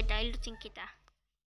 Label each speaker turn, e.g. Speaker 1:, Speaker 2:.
Speaker 1: voy a traerlo sin quitar.